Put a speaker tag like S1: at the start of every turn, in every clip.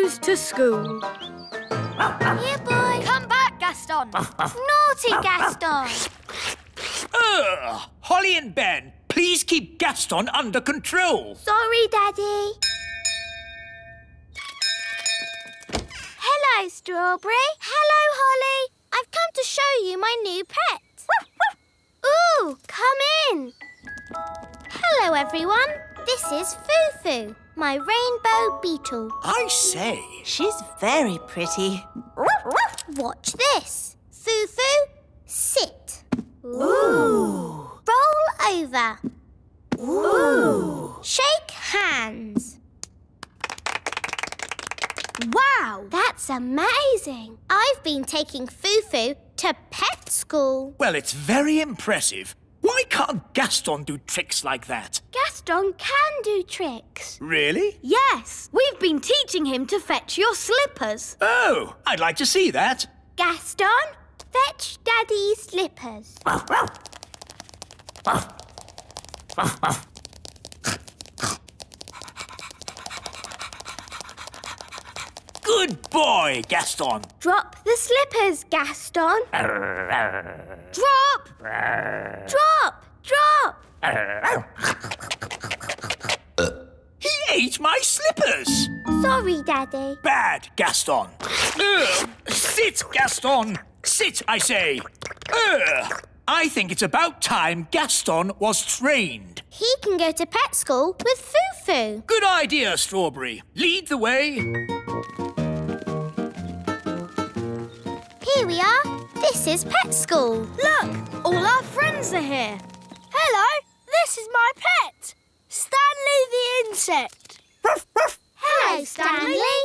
S1: goes to school.
S2: Here, boy.
S3: Come back, Gaston.
S2: Naughty Gaston.
S4: Ugh! Holly and Ben, please keep Gaston under control.
S2: Sorry, Daddy. Hello, Strawberry. Hello, Holly. I've come to show you my new pet. Ooh, come in. Hello, everyone. This is Fufu, my rainbow beetle.
S4: I say.
S5: She's very pretty.
S2: Watch this. Fufu, sit. Ooh. Roll over. Ooh. Shake hands. Wow, that's amazing. I've been taking Fufu to pet school.
S4: Well, it's very impressive. Why can't Gaston do tricks like that?
S2: Gaston can do tricks.
S4: Really?
S1: Yes, we've been teaching him to fetch your slippers.
S4: Oh, I'd like to see that.
S2: Gaston, fetch Daddy's slippers.
S4: Good boy, Gaston.
S2: Drop the slippers, Gaston. Drop! Drop! Drop!
S4: He ate my slippers.
S2: Sorry, Daddy.
S4: Bad, Gaston. Sit, Gaston. Sit, I say. Ugh. I think it's about time Gaston was trained.
S2: He can go to pet school with Fufu.
S4: Good idea, Strawberry. Lead the way.
S2: Here we are. This is pet school.
S1: Look, all our friends are here.
S3: Hello, this is my pet, Stanley the insect.
S2: Hello, Stanley.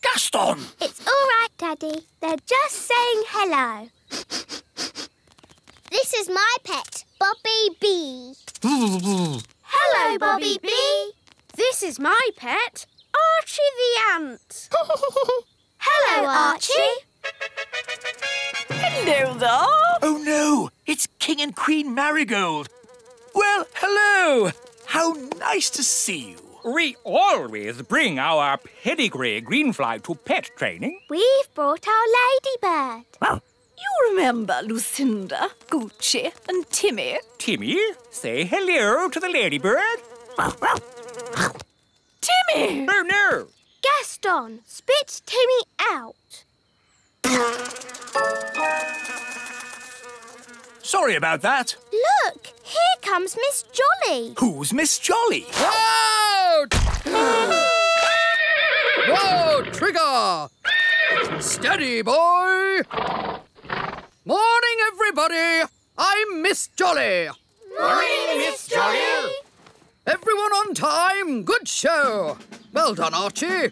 S4: Gaston!
S2: It's all right, Daddy. They're just saying hello. This is my pet, Bobby Bee. Hello, Bobby Bee.
S1: This is my pet, Archie the ant.
S2: Hello, Archie.
S5: Hello there.
S4: Oh no, it's King and Queen Marigold. Well, hello. How nice to see you.
S6: We always bring our pedigree greenfly to pet training.
S2: We've brought our ladybird.
S5: Well, you remember Lucinda, Gucci, and Timmy?
S6: Timmy, say hello to the ladybird.
S5: Timmy!
S6: Oh no!
S2: Gaston, spit Timmy out.
S4: Sorry about that.
S2: Look, here comes Miss Jolly.
S4: Who's Miss Jolly?
S7: Out! Whoa, trigger! Steady, boy! Morning, everybody! I'm Miss Jolly.
S2: Morning, Miss Jolly.
S7: Everyone on time. Good show. Well done, Archie.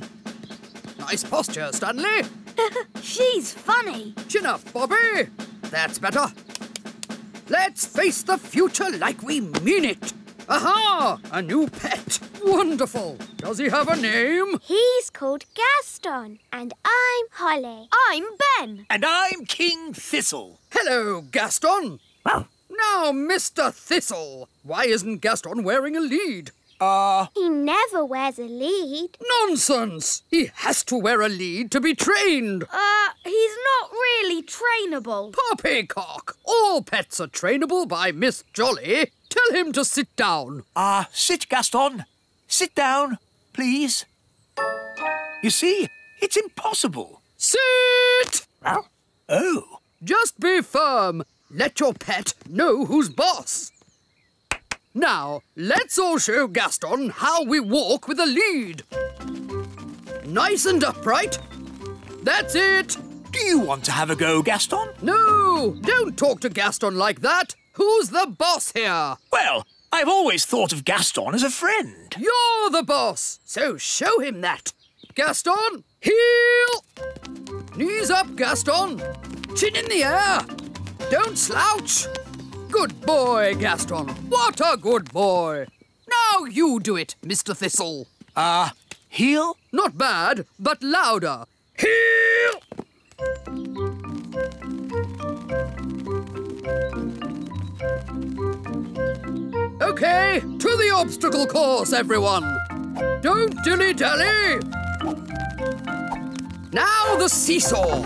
S7: Nice posture, Stanley.
S1: She's funny.
S7: Chin up, Bobby. That's better. Let's face the future like we mean it. Aha! A new pet. Wonderful. Does he have a name?
S2: He's called Gaston, and I'm Holly.
S1: I'm Ben.
S4: And I'm King Thistle.
S7: Hello, Gaston. Now, Mr. Thistle, why isn't Gaston wearing a lead?
S4: Uh,
S2: He never wears a lead.
S7: Nonsense! He has to wear a lead to be trained.
S1: Uh, he's not really trainable.
S7: Poppycock! All pets are trainable by Miss Jolly. Tell him to sit down.
S4: uh, sit, Gaston. Sit down, please. You see, it's impossible.
S7: Sit! Well?
S4: Oh,
S7: Just be firm. Let your pet know who's boss. Now, let's all show Gaston how we walk with a lead. Nice and upright. That's it.
S4: do you want to have a go, Gaston?
S7: No, don't talk to Gaston like that. Who's the boss here?
S4: Well, I've always thought of Gaston as a friend.
S7: You're the boss, so show him that. Gaston, heel! Knees up, Gaston. Chin in the air. Don't slouch. Good boy, Gaston. What a good boy. Now you do it, Mr. Thistle.
S4: Uh, heel?
S7: Not bad, but louder. Heel! Okay, to the obstacle course, everyone. Don't dilly-dally! Now the seesaw.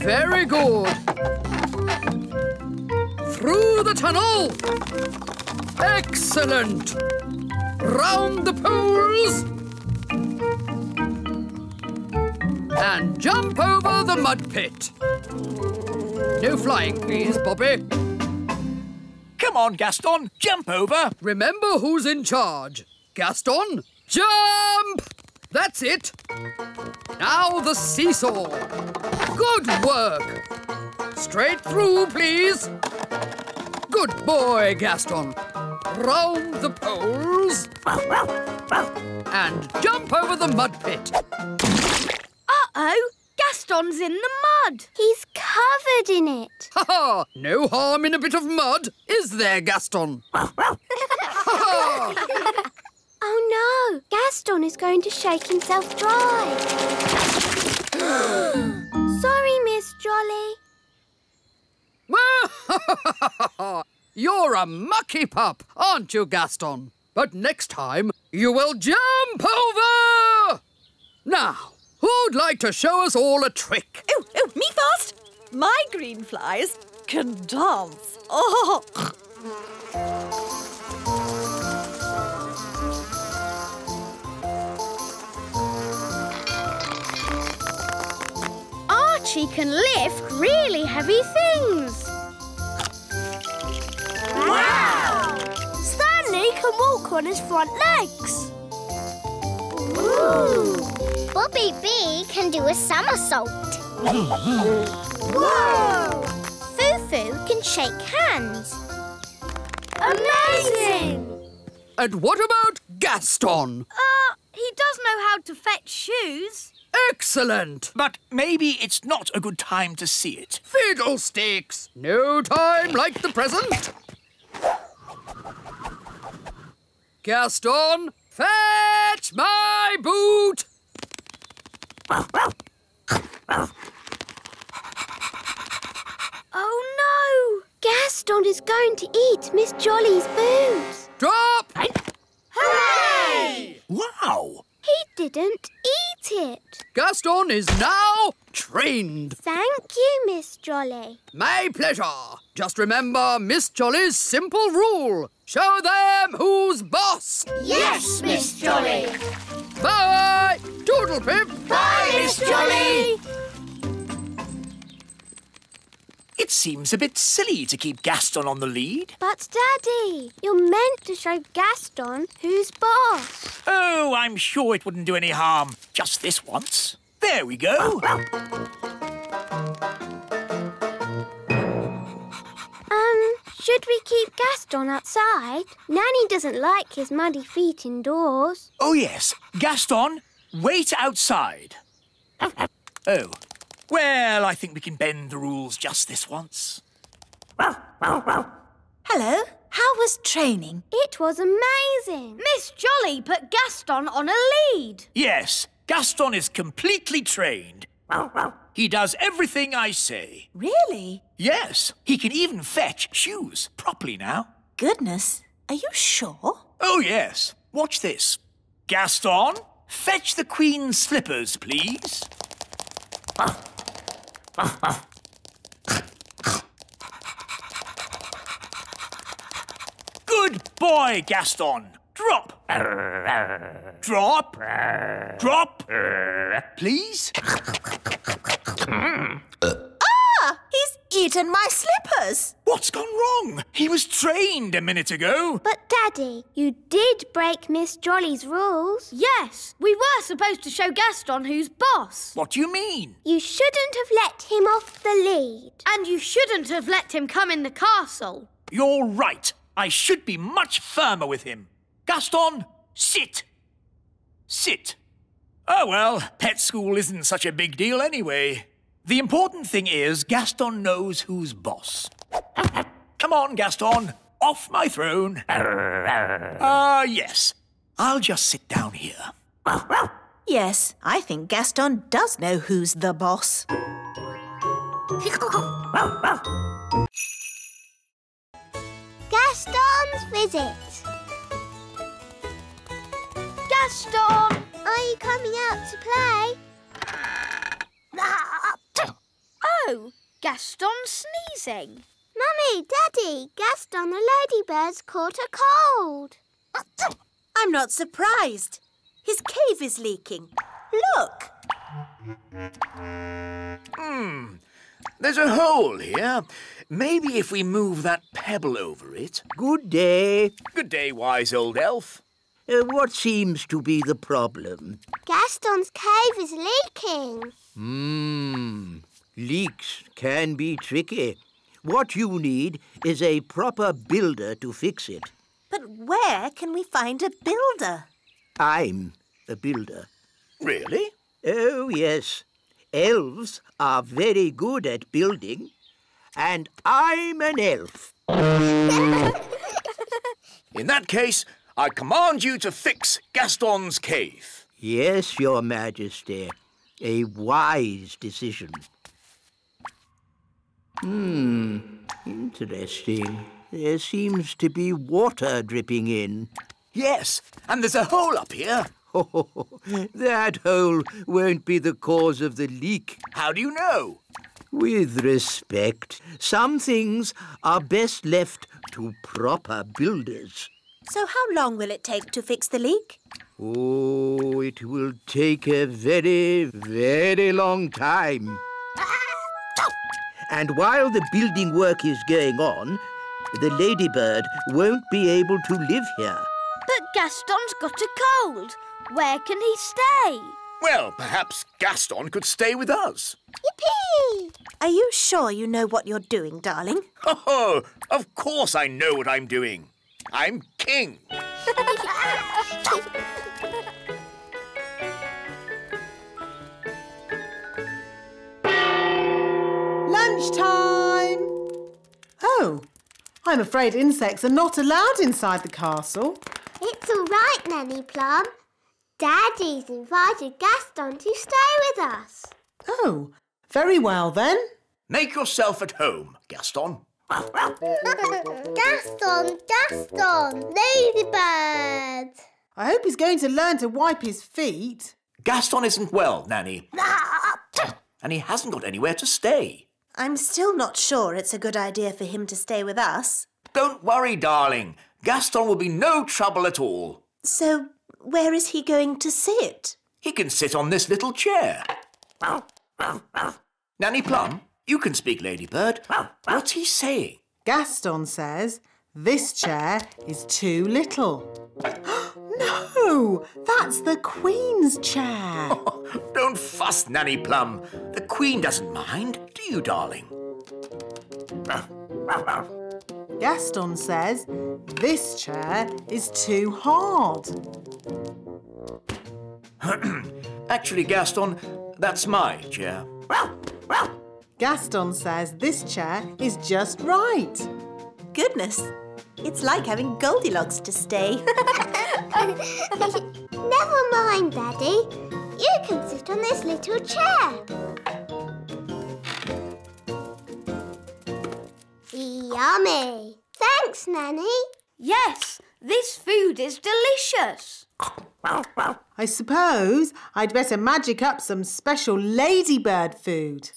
S7: Very good. Through the tunnel. Excellent. Round the poles. And jump over the mud pit. No flying, please, Bobby.
S4: Come on, Gaston, jump over.
S7: Remember who's in charge. Gaston, jump! That's it. Now the seesaw. Good work. Straight through, please. Good boy, Gaston. Round the poles. And jump over the mud pit.
S3: Uh-oh, Gaston's in the mud.
S2: He's covered in it.
S7: Ha ha! No harm in a bit of mud, is there, Gaston? Ha ha!
S2: Oh no, Gaston is going to shake himself dry. Sorry, Miss Jolly.
S7: You're a mucky pup, aren't you, Gaston? But next time you will jump over! Now, who'd like to show us all a trick?
S5: Oh, oh, me first. My green flies can dance. Oh,
S1: Archie can lift really heavy things.
S3: Wow! Stanley can walk on his front legs.
S2: Ooh. Bobby Bee can do a somersault.
S3: Whoa!
S2: Fufu can shake hands.
S3: Amazing!
S7: And what about Gaston?
S3: Uh, he does know how to fetch shoes.
S7: Excellent!
S4: But maybe it's not a good time to see it.
S7: Fiddlesticks! No time like the present. Gaston, fetch my boot!
S2: Oh no! Gaston is going to eat Miss Jolly's boots.
S7: Drop!
S3: Hooray!
S4: Wow!
S2: He didn't eat it.
S7: Gaston is now trained.
S2: Thank you, Miss Jolly.
S7: My pleasure. Just remember Miss Jolly's simple rule. Show them who's boss.
S3: Yes, Miss Jolly.
S7: Bye! Toodle pip!
S3: Bye, Miss Jolly.
S4: It seems a bit silly to keep Gaston on the lead.
S2: But, Daddy, you're meant to show Gaston who's boss.
S4: Oh, I'm sure it wouldn't do any harm. Just this once. There we go.
S2: Um, should we keep Gaston outside? Nanny doesn't like his muddy feet indoors.
S4: Oh, yes. Gaston, wait outside. Oh. Well, I think we can bend the rules just this once.
S5: hello. How was training?
S2: It was amazing.
S3: Miss Jolly put Gaston on a lead.
S4: Yes, Gaston is completely trained. He does everything I say.
S5: Really?
S4: Yes, he can even fetch shoes properly now.
S5: Goodness. Are you sure?
S4: Oh, yes. Watch this. Gaston, fetch the Queen's slippers, please. Good boy, Gaston. Drop. Drop. Drop. Please. Hmm.
S5: Uh, He's eaten my slippers.
S4: What's gone wrong? He was trained a minute ago.
S2: But, Daddy, you did break Miss Jolly's rules.
S3: Yes, we were supposed to show Gaston who's boss.
S4: What do you mean?
S2: You shouldn't have let him off the lead.
S3: And you shouldn't have let him come in the castle.
S4: You're right. I should be much firmer with him. Gaston, sit. Sit. Oh, well, pet school isn't such a big deal anyway. The important thing is Gaston knows who's boss. Come on, Gaston. Off my throne. Ah, yes. I'll just sit down here.
S5: Yes, I think Gaston does know who's the boss.
S2: Gaston's visit.
S3: Gaston!
S8: Are you coming out to play?
S3: Oh, Gaston's sneezing.
S8: Mummy, Daddy, Gaston the ladybird's caught a cold.
S9: I'm not surprised. His cave is leaking. Look.
S4: Hmm. There's a hole here. Maybe if we move that pebble over it.
S10: Good day.
S4: Good day, wise old elf.
S10: Uh, what seems to be the problem?
S8: Gaston's cave is leaking.
S10: Hmm. Leaks can be tricky. What you need is a proper builder to fix it.
S9: But where can we find a builder?
S10: I'm a builder.
S4: Really?
S10: Oh, yes. Elves are very good at building. And I'm an elf.
S4: In that case, I command you to fix Gaston's cave.
S10: Yes, Your Majesty. A wise decision. Hmm, interesting. There seems to be water dripping in.
S4: Yes, and there's a hole up here.
S10: Oh, that hole won't be the cause of the leak.
S4: How do you know?
S10: With respect, some things are best left to proper builders.
S9: So how long will it take to fix the leak?
S10: Oh, it will take a very, very long time. And while the building work is going on, the ladybird won't be able to live here.
S3: But Gaston's got a cold. Where can he stay?
S4: Well, perhaps Gaston could stay with us.
S8: Yippee!
S9: Are you sure you know what you're doing, darling?
S4: Oh, of course I know what I'm doing. I'm king.
S11: Lunchtime! Oh, I'm afraid insects are not allowed inside the castle.
S8: It's all right, Nanny Plum. Daddy's invited Gaston to stay with us.
S11: Oh, very well then.
S4: Make yourself at home, Gaston.
S8: Gaston, Gaston, ladybird.
S11: I hope he's going to learn to wipe his feet.
S4: Gaston isn't well, Nanny. and he hasn't got anywhere to stay.
S9: I'm still not sure it's a good idea for him to stay with us.
S4: Don't worry, darling. Gaston will be no trouble at all.
S9: So, where is he going to sit?
S4: He can sit on this little chair. Nanny Plum, you can speak, Ladybird. What's he saying?
S11: Gaston says this chair is too little. no, that's the Queen's chair.
S4: Don't fuss, Nanny Plum. The Queen doesn't mind, do you, darling?
S11: Gaston says this chair is too hard.
S4: Actually, Gaston, that's my chair.
S11: Gaston says this chair is just right.
S9: Goodness, it's like having Goldilocks to stay.
S8: Never mind, Daddy. You can sit on this little chair. Yummy. Thanks, Nanny.
S3: Yes, this food is delicious.
S11: I suppose I'd better magic up some special ladybird food.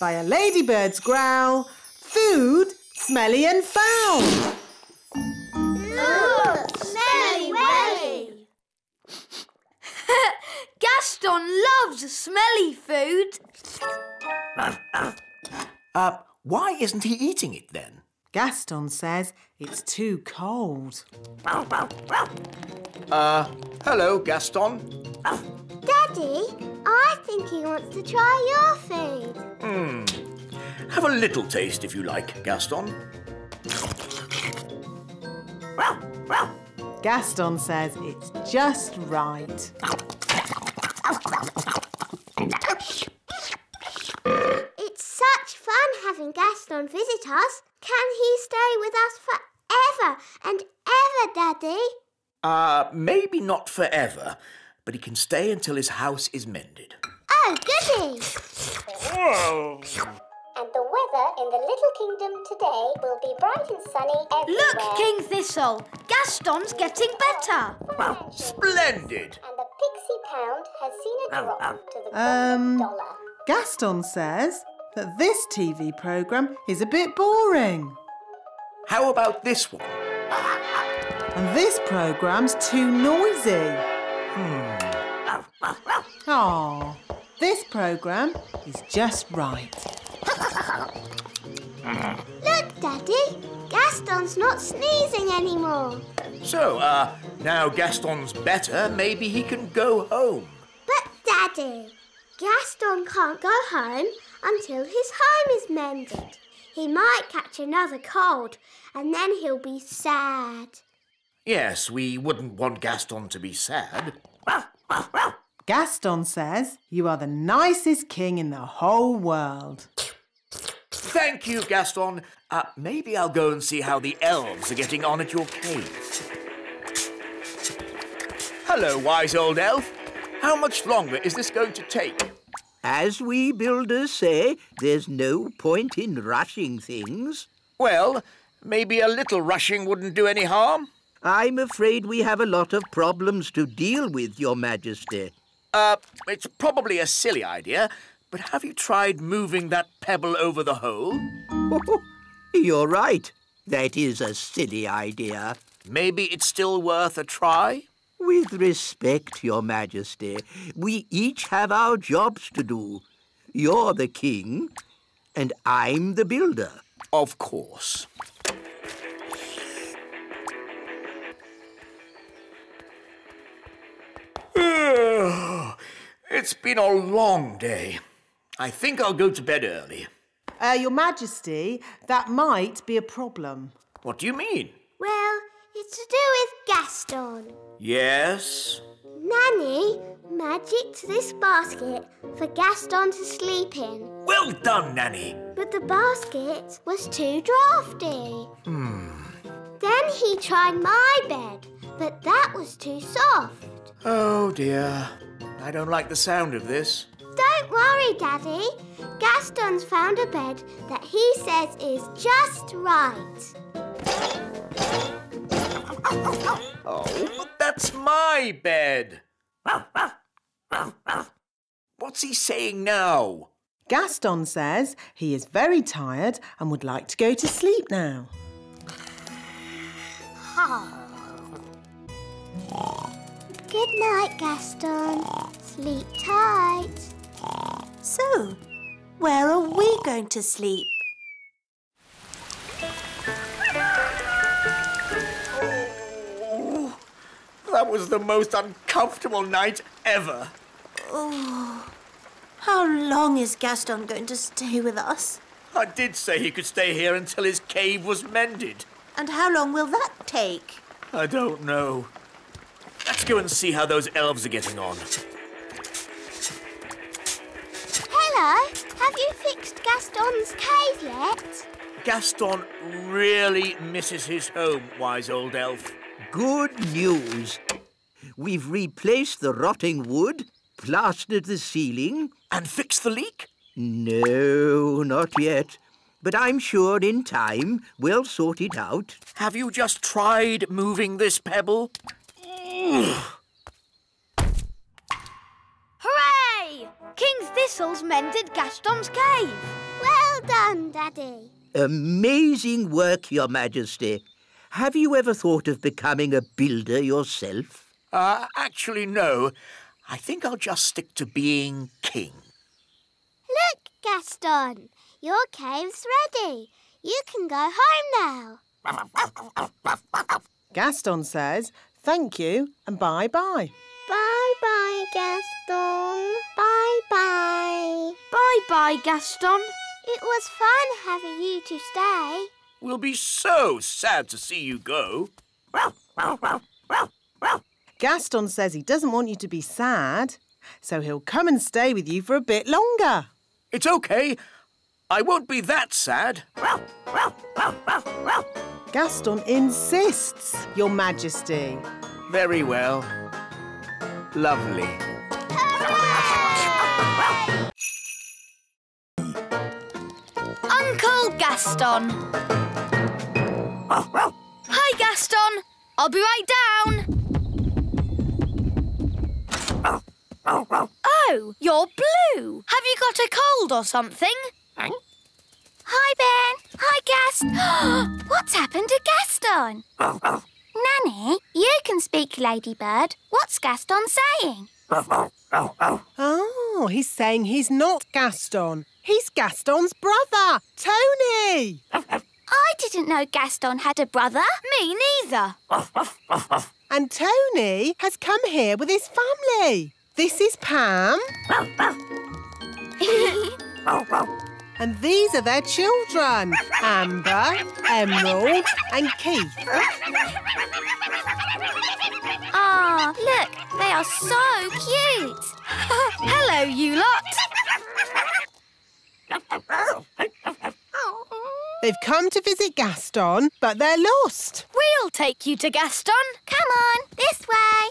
S11: By a ladybird's growl, food smelly and foul.
S8: Ooh, smelly welly.
S3: Gaston loves smelly food.
S4: Uh, why isn't he eating it then?
S11: Gaston says it's too cold.
S4: Uh, hello, Gaston.
S8: Daddy, I think he wants to try your food.
S4: Hmm. Have a little taste if you like, Gaston.
S11: Gaston says it's just right.
S8: It's such fun having Gaston visit us. Can he stay with us forever and ever, Daddy?
S4: Uh, maybe not forever, but he can stay until his house is mended.
S8: Oh, goody! And the weather in the Little Kingdom today will be bright and sunny everywhere.
S3: Look, King Thistle, Gaston's getting better.
S4: Well, splendid!
S8: And the Pixie Pound has seen a drop to the
S11: Um,
S8: dollar.
S11: Gaston says that this TV programme is a bit boring.
S4: How about this one?
S11: And this programme's too noisy. Hmm. Oh, this programme is just right.
S8: Look, Daddy. Gaston's not sneezing anymore.
S4: So, uh, now Gaston's better, maybe he can go home.
S8: But, Daddy, Gaston can't go home until his home is mended. He might catch another cold and then he'll be sad.
S4: Yes, we wouldn't want Gaston to be sad.
S11: Gaston says you are the nicest king in the whole world.
S4: Thank you, Gaston. Uh, maybe I'll go and see how the elves are getting on at your cave. Hello, wise old elf. How much longer is this going to take?
S10: As we builders say, there's no point in rushing things.
S4: Well, maybe a little rushing wouldn't do any harm.
S10: I'm afraid we have a lot of problems to deal with, Your Majesty.
S4: Uh, it's probably a silly idea, but have you tried moving that pebble over the hole?
S10: You're right. That is a silly idea.
S4: Maybe it's still worth a try?
S10: With respect, Your Majesty, we each have our jobs to do. You're the king, and I'm the builder.
S4: Of course. it's been a long day. I think I'll go to bed early.
S11: Uh, Your Majesty, that might be a problem.
S4: What do you mean?
S8: Well, it's to do with Gaston.
S4: Yes?
S8: Nanny magicked this basket for Gaston to sleep in.
S4: Well done, Nanny.
S8: But the basket was too drafty. Hmm. Then he tried my bed, but that was too soft.
S4: Oh dear. I don't like the sound of this.
S8: Don't worry, Daddy. Gaston's found a bed that he says is just right.
S4: Oh, but that's my bed. What's he saying now?
S11: Gaston says he is very tired and would like to go to sleep now.
S8: Good night, Gaston. Sleep tight.
S9: So, where are we going to sleep?
S4: Oh, that was the most uncomfortable night ever.
S9: Oh, How long is Gaston going to stay with us?
S4: I did say he could stay here until his cave was mended.
S9: And how long will that take?
S4: I don't know. Let's go and see how those elves are getting on.
S8: Hello. Have you fixed Gaston's cave yet?
S4: Gaston really misses his home, wise old elf.
S10: Good news. We've replaced the rotting wood, plastered the ceiling.
S4: And fixed the leak?
S10: No, not yet. But I'm sure in time we'll sort it out.
S4: Have you just tried moving this pebble?
S3: Thistle's mended Gaston's cave.
S8: Well done, Daddy.
S10: Amazing work, Your Majesty. Have you ever thought of becoming a builder yourself?
S4: Uh, actually, no. I think I'll just stick to being king.
S8: Look, Gaston. Your cave's ready. You can go home now.
S11: Gaston says thank you and bye bye.
S8: Gaston. Bye-bye.
S3: Bye-bye, Gaston.
S8: It was fun having you to stay.
S4: We'll be so sad to see you go.
S11: Gaston says he doesn't want you to be sad, so he'll come and stay with you for a bit longer.
S4: It's okay. I won't be that sad.
S11: Gaston insists, Your Majesty.
S4: Very well. Lovely.
S3: Uncle Gaston. Hi, Gaston. I'll be right down. Oh, you're blue. Have you got a cold or something?
S2: Hi, Ben. Hi, Gast. What's happened to Gaston? Nanny, you can speak, Ladybird. What's Gaston saying?
S11: Oh, he's saying he's not Gaston. He's Gaston's brother, Tony.
S2: I didn't know Gaston had a brother.
S3: Me neither.
S11: And Tony has come here with his family. This is Pam. and these are their children Amber, Emerald, and Keith.
S2: Look, they are so cute.
S3: Hello, you lot.
S11: They've come to visit Gaston, but they're lost.
S3: We'll take you to Gaston.
S2: Come on, this way.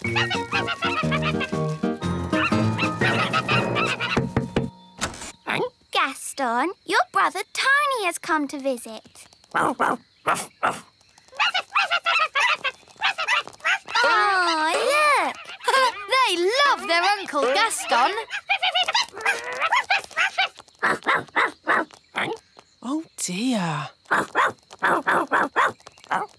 S2: Gaston, your brother Tony has come to visit. Oh, look!
S3: they love their Uncle Gaston.
S11: Oh dear.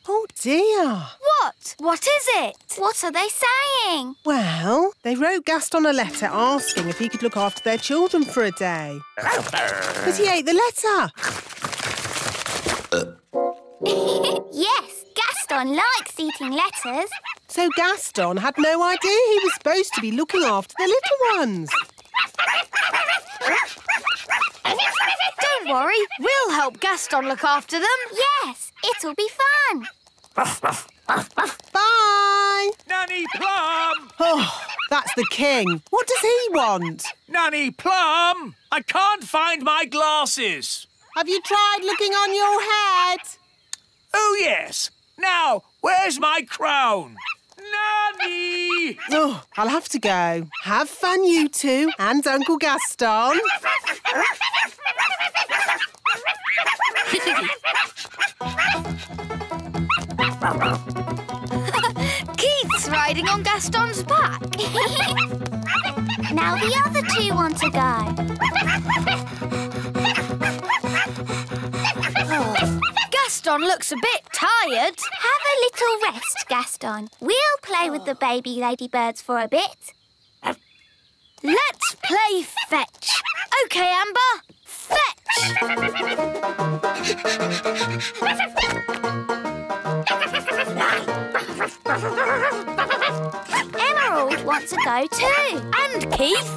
S11: Oh dear.
S3: What? What is it?
S2: What are they saying?
S11: Well, they wrote Gaston a letter asking if he could look after their children for a day. But he ate the letter.
S2: yes, Gaston likes eating letters.
S11: So Gaston had no idea he was supposed to be looking after the little ones.
S3: Don't worry, we'll help Gaston look after them.
S2: Yes, it'll be fun.
S11: Bye.
S4: Nanny Plum!
S11: Oh, that's the king. What does he want?
S4: Nanny Plum! I can't find my glasses.
S11: Have you tried looking on your head?
S4: Oh, yes. Now, where's my crown? Nanny!
S11: Oh, I'll have to go. Have fun, you two, and Uncle Gaston.
S3: Keith's riding on Gaston's back.
S2: now the other two want to go.
S3: Gaston looks a bit tired.
S2: Have a little rest, Gaston. We'll play with the baby ladybirds for a bit.
S3: Um, let's play fetch. OK, Amber. Fetch.
S2: Emerald wants to go too.
S3: And Keith.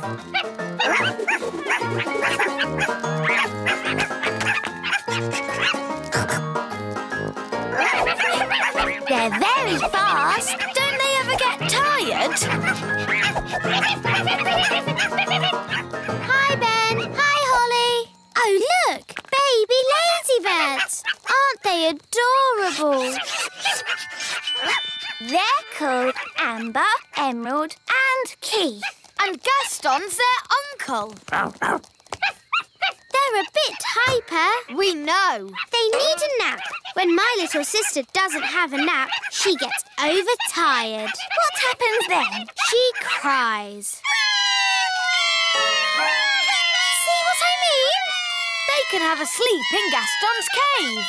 S2: They're very fast.
S3: Don't they ever get tired?
S2: Hi, Ben. Hi, Holly. Oh, look. Baby ladybirds. Aren't they adorable? They're called Amber, Emerald and Keith.
S3: And Gaston's their uncle.
S2: They're a bit hyper.
S3: We know.
S2: They need a nap. When my little sister doesn't have a nap, she gets overtired. What happens then? She cries. See what I mean?
S3: They can have a sleep in Gaston's cave.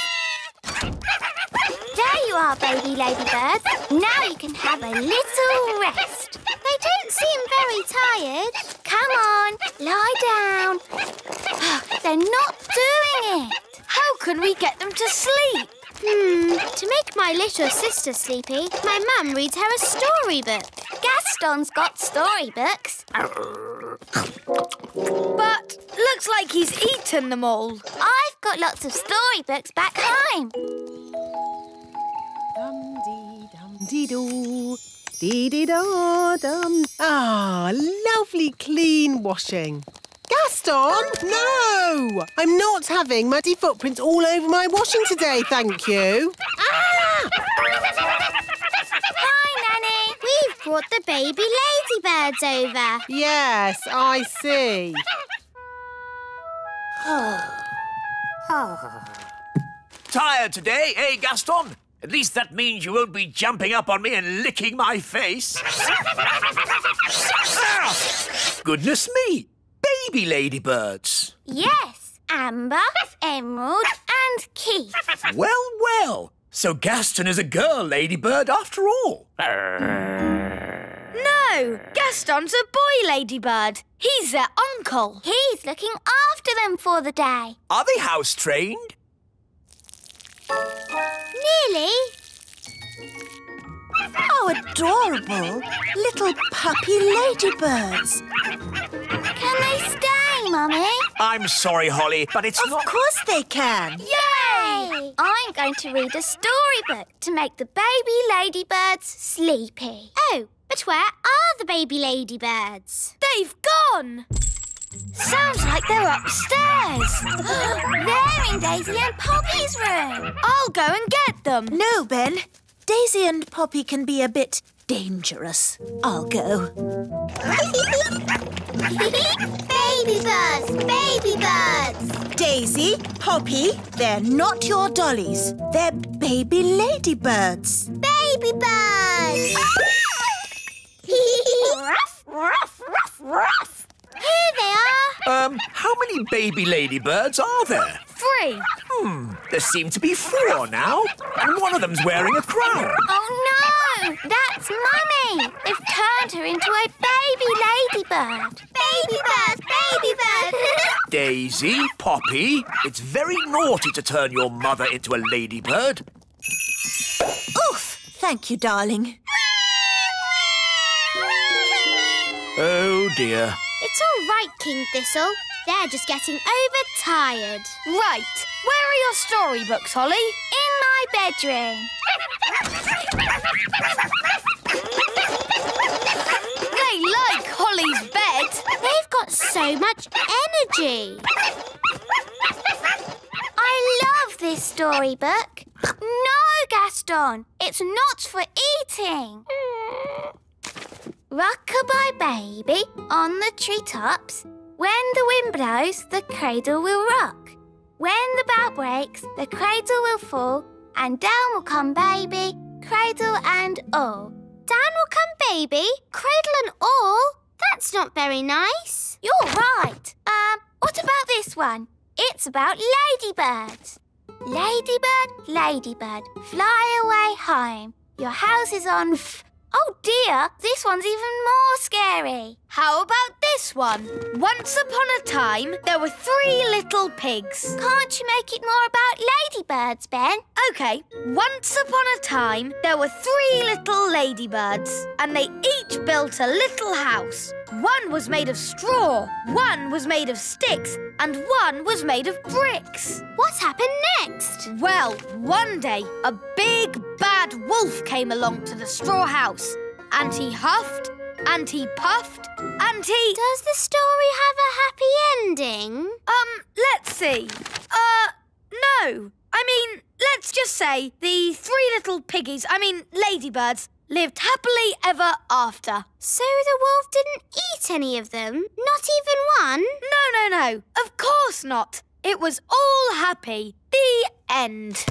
S2: There you are, baby ladybirds. Now you can have a little rest. They don't seem very tired. Come on, lie down. They're not doing it.
S3: How can we get them to sleep?
S2: Hmm, to make my little sister sleepy, my mum reads her a storybook. Gaston's got storybooks.
S3: But looks like he's eaten them all.
S2: I've got lots of storybooks back home.
S11: Dum dee dum dee doo. Dee dee da dum. Ah, lovely clean washing. Gaston, no! I'm not having muddy footprints all over my washing today, thank you. Ah!
S2: Hi, Nanny. We've brought the baby ladybirds over.
S11: Yes, I see.
S4: tired today, eh, Gaston? At least that means you won't be jumping up on me and licking my face. Ah! Goodness me! Baby ladybirds.
S2: Yes, Amber, Emerald and Keith.
S4: Well, well. So Gaston is a girl ladybird after all.
S3: No, Gaston's a boy ladybird. He's their uncle.
S2: He's looking after them for the day.
S4: Are they house trained?
S2: Nearly.
S9: How adorable! Little puppy ladybirds.
S2: Can they stay, Mummy?
S4: I'm sorry, Holly, but it's
S9: Of
S4: not.
S9: course they can.
S2: Yay! I'm going to read a storybook to make the baby ladybirds sleepy. Oh, but where are the baby ladybirds?
S3: They've gone. Sounds like they're upstairs.
S2: They're in Daisy and Poppy's room.
S3: I'll go and get them.
S9: No, Ben. Daisy and Poppy can be a bit dangerous. I'll go.
S2: baby birds, baby birds.
S9: Daisy, Poppy, they're not your dollies. They're baby ladybirds.
S2: Baby birds. ruff, ruff, ruff, ruff. Here they are.
S4: Um, how many baby ladybirds are there?
S3: Three.
S4: Hmm, there seem to be four now, and one of them's wearing a crown.
S2: Oh no! That's Mummy! They've turned her into a baby ladybird. Baby bird, baby bird.
S4: Daisy, Poppy, it's very naughty to turn your mother into a ladybird.
S9: Oof! Thank you, darling.
S4: Oh dear.
S2: It's all right, King Thistle. They're just getting overtired.
S3: Right. Where are your storybooks, Holly?
S2: In my bedroom.
S3: They like Holly's bed.
S2: They've got so much energy. I love this storybook. No, Gaston, it's not for eating. Rockabye baby on the treetops. When the wind blows, the cradle will rock. When the bough breaks, the cradle will fall, and down will come baby, cradle and all. Down will come baby, cradle and all. That's not very nice. You're right. Um, what about this one? It's about ladybirds. Ladybird, ladybird, fly away home. Your house is on f- Oh dear, this one's even more scary.
S3: How about this one? Once upon a time, there were three little pigs.
S2: Can't you make it more about ladybirds, Ben?
S3: Okay, once upon a time, there were three little ladybirds, and they each built a little house. One was made of straw, one was made of sticks, and one was made of bricks.
S2: What happened next?
S3: Well, one day, a big bad wolf came along to the straw house, and he huffed, and he puffed, and he.
S2: Does the story have a happy ending?
S3: Um, let's see. Uh, no. I mean, let's just say the three little piggies, I mean, ladybirds, lived happily ever after.
S2: So the wolf didn't eat any of them? Not even one?
S3: No, no, no. Of course not. It was all happy. The end.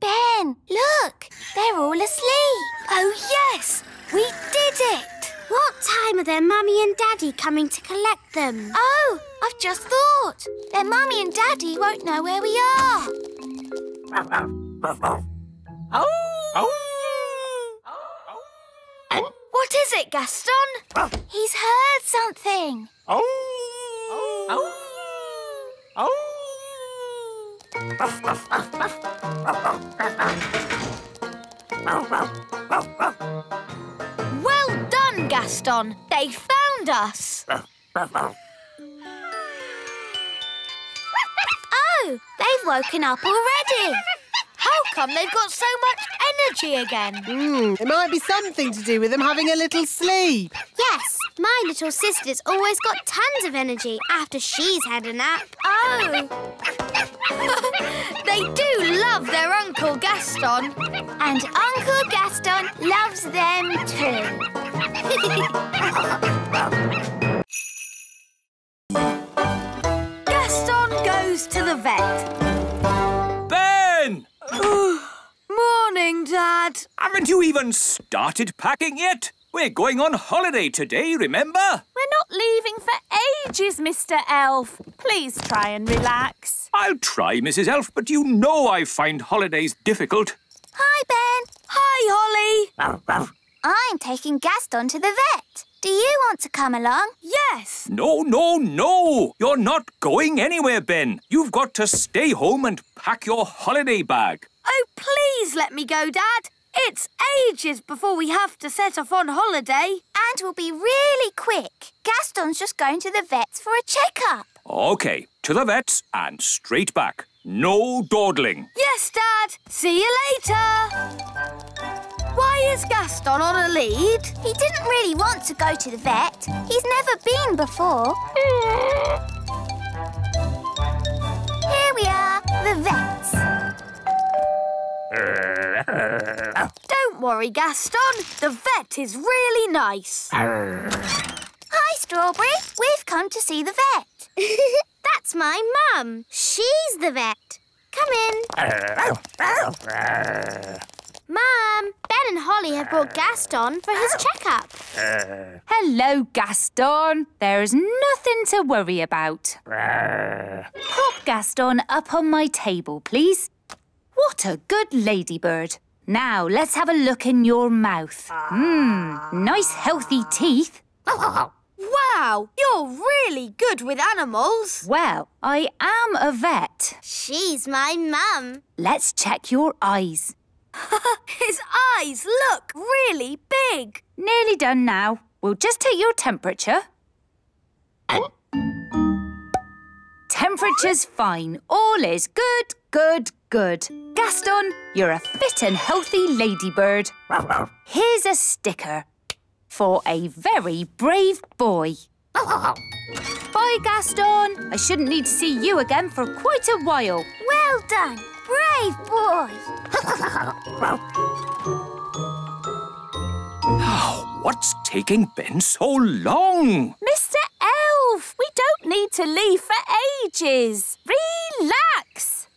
S2: Ben, look, they're all asleep.
S3: Oh, yes, we did it.
S2: What time are their mummy and daddy coming to collect them? Oh, I've just thought. Their mummy and daddy won't know where we are. Oh. Oh.
S3: What is it, Gaston? Oh.
S2: He's heard something. Oh! Oh! Oh!
S3: Well done, Gaston. They found us.
S2: Oh, they've woken up already.
S3: Come they've got so much energy again?
S11: Hmm, it might be something to do with them having a little sleep.
S2: Yes, my little sister's always got tons of energy after she's had a nap.
S3: Oh. they do love their Uncle Gaston.
S2: And Uncle Gaston loves them too.
S3: Gaston goes to the vet.
S6: Morning, Dad. Haven't you even started packing yet? We're going on holiday today, remember?
S12: We're not leaving for ages, Mr Elf. Please try and relax.
S6: I'll try, Mrs Elf, but you know I find holidays difficult.
S2: Hi, Ben.
S3: Hi, Holly.
S2: I'm taking Gaston to the vet. Do you want to come along?
S3: Yes.
S6: No, no, no! You're not going anywhere, Ben. You've got to stay home and pack your holiday bag.
S3: Oh, please let me go, Dad. It's ages before we have to set off on holiday.
S2: And we'll be really quick. Gaston's just going to the vets for a checkup.
S6: OK, to the vets and straight back. No dawdling.
S3: Yes, Dad. See you later. Why is Gaston on a lead?
S2: He didn't really want to go to the vet. He's never been before. Here we are, the vets.
S3: Don't worry, Gaston. The vet is really nice.
S2: Hi, Strawberry. We've come to see the vet. That's my mum. She's the vet. Come in. Mum, Ben and Holly have brought Gaston for his checkup.
S12: Hello, Gaston. There's nothing to worry about. Pop Gaston up on my table, please. What a good ladybird. Now, let's have a look in your mouth. Mmm, nice healthy teeth.
S3: Wow, you're really good with animals.
S12: Well, I am a vet.
S2: She's my mum.
S12: Let's check your eyes.
S3: His eyes look really big.
S12: Nearly done now. We'll just take your temperature. Temperature's fine. All is good, good, good. Gaston, you're a fit and healthy ladybird. Here's a sticker for a very brave boy. Bye, Gaston. I shouldn't need to see you again for quite a while.
S2: Well done. Brave boy.
S6: What's taking Ben so long?
S12: Mr. Elf, we don't need to leave for ages. Relax.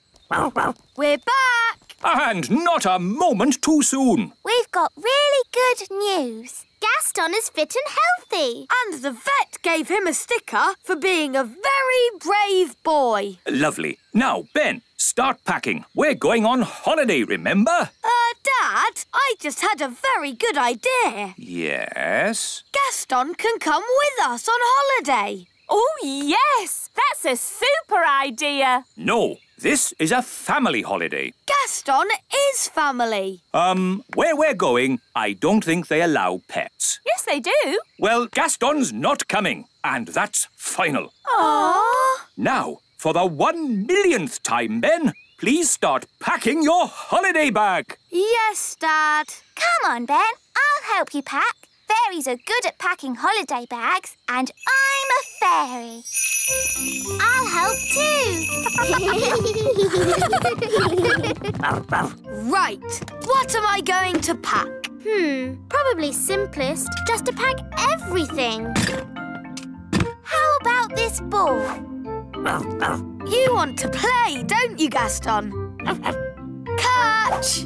S3: We're back.
S6: And not a moment too soon.
S2: We've got really good news. Gaston is fit and healthy.
S3: And the vet gave him a sticker for being a very brave boy.
S6: Lovely. Now, Ben, start packing. We're going on holiday, remember?
S3: Uh, Dad, I just had a very good idea.
S6: Yes.
S3: Gaston can come with us on holiday.
S12: Oh, yes! That's a super idea.
S6: No, this is a family holiday.
S3: Gaston is family.
S6: Um, where we're going, I don't think they allow pets.
S12: Yes, they do.
S6: Well, Gaston's not coming, and that's final.
S3: Aww.
S6: Now, for the one millionth time, Ben, please start packing your holiday bag.
S3: Yes, Dad.
S2: Come on, Ben. I'll help you pack. Fairies are good at packing holiday bags, and I'm a fairy. I'll help too.
S3: right. What am I going to pack?
S2: Hmm, probably simplest, just to pack everything. How about this ball?
S3: You want to play, don't you, Gaston? Catch!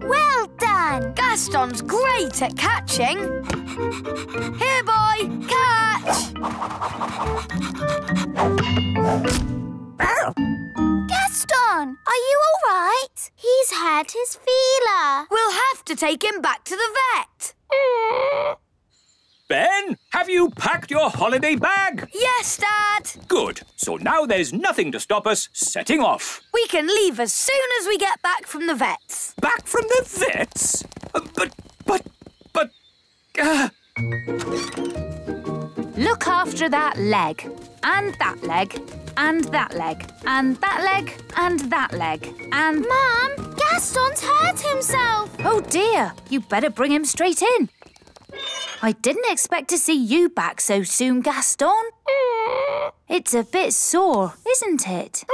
S2: Well done!
S3: Gaston's great at catching. Here, boy, catch!
S2: Gaston, are you all right? He's had his feeler.
S3: We'll have to take him back to the vet.
S6: Ben, have you packed your holiday bag?
S3: Yes, Dad.
S6: Good. So now there's nothing to stop us setting off.
S3: We can leave as soon as we get back from the vets.
S6: Back from the vets? Uh, but, but, but... Uh...
S12: Look after that leg, and that leg, and that leg, and that leg, and that leg, and...
S2: Mum, Gaston's hurt himself.
S12: Oh dear, you better bring him straight in. I didn't expect to see you back so soon, Gaston. It's a bit sore, isn't it?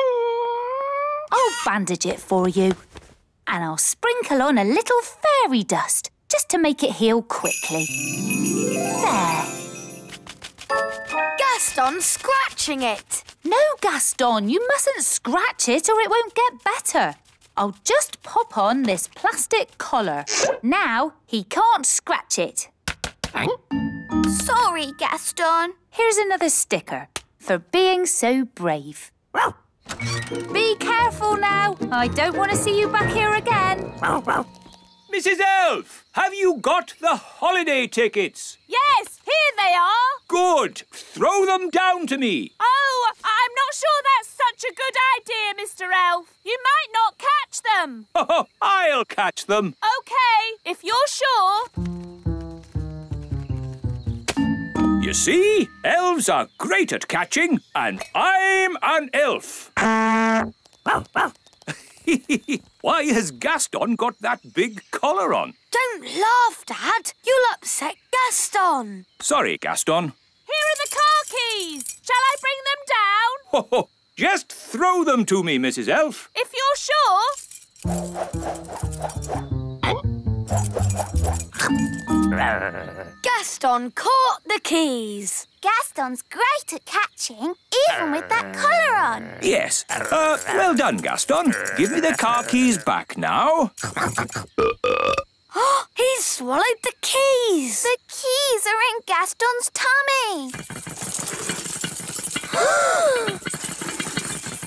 S12: I'll bandage it for you. And I'll sprinkle on a little fairy dust just to make it heal quickly. There.
S3: Gaston's scratching it.
S12: No, Gaston, you mustn't scratch it or it won't get better. I'll just pop on this plastic collar. Now he can't scratch it.
S2: Sorry, Gaston.
S12: Here's another sticker for being so brave. Be careful now. I don't want to see you back here again.
S6: Mrs. Elf, have you got the holiday tickets?
S5: Yes, here they are.
S6: Good. Throw them down to me.
S5: Oh, I'm not sure that's such a good idea, Mr. Elf. You might not catch them.
S6: Oh, I'll catch them.
S5: OK, if you're sure.
S6: You see, elves are great at catching, and I'm an elf. Why has Gaston got that big collar on?
S3: Don't laugh, Dad. You'll upset Gaston.
S6: Sorry, Gaston.
S5: Here are the car keys. Shall I bring them down?
S6: Ho, ho. Just throw them to me, Mrs. Elf.
S5: If you're sure.
S3: Gaston caught the keys.
S2: Gaston's great at catching, even with that collar on.
S6: Yes. Uh, well done, Gaston. Give me the car keys back now.
S3: He's swallowed the keys.
S2: The keys are in Gaston's tummy.